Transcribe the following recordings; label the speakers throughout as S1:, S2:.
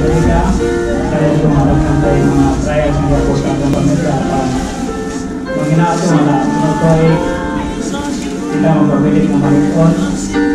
S1: mereka saya juga mengharapkan dari mga prayers yang dilakukan dan pemirsa mengenal semua anak proyek kita memperbaiki dengan baik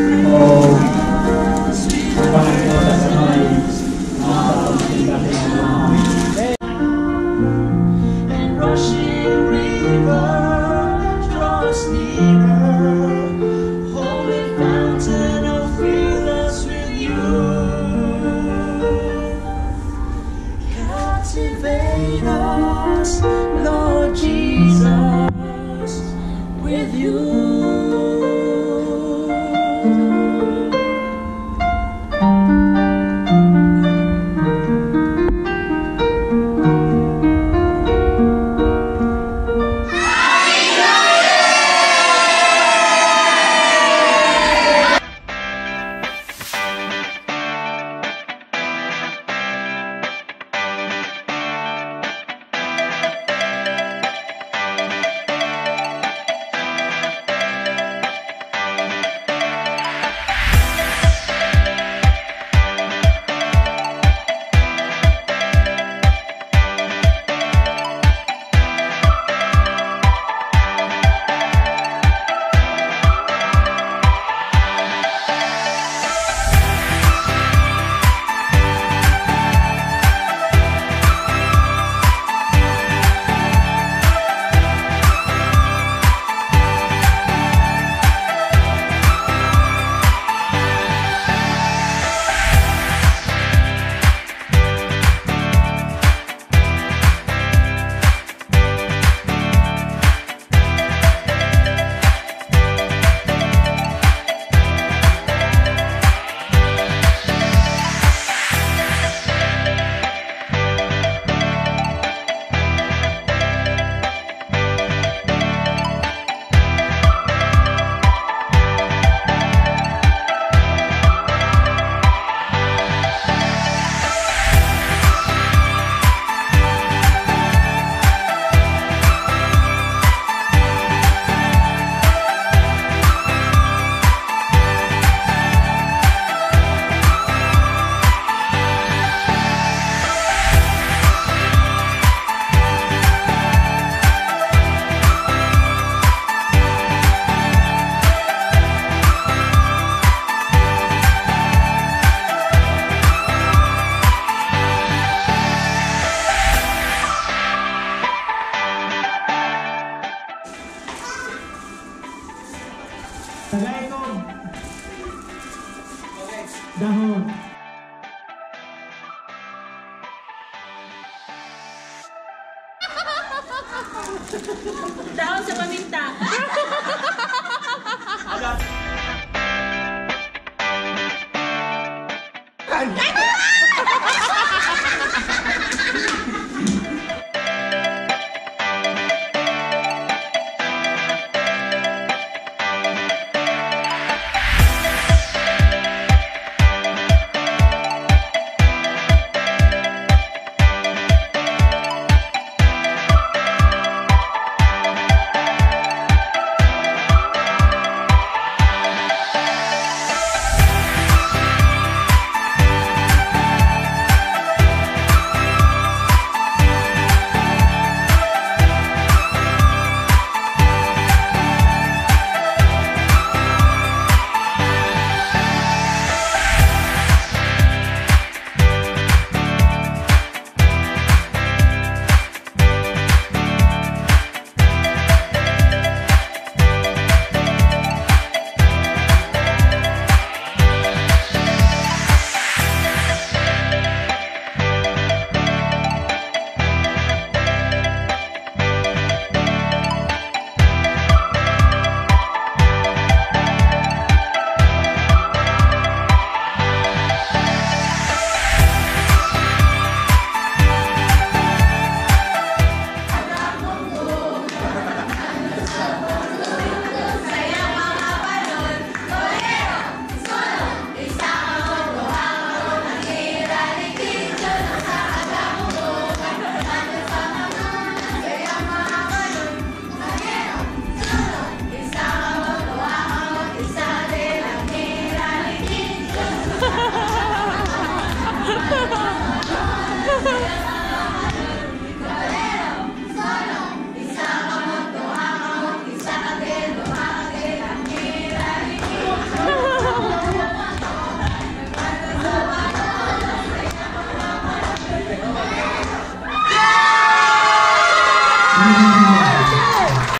S1: Tagay ko. Dahon.
S2: Dahon sa paminta. Captivate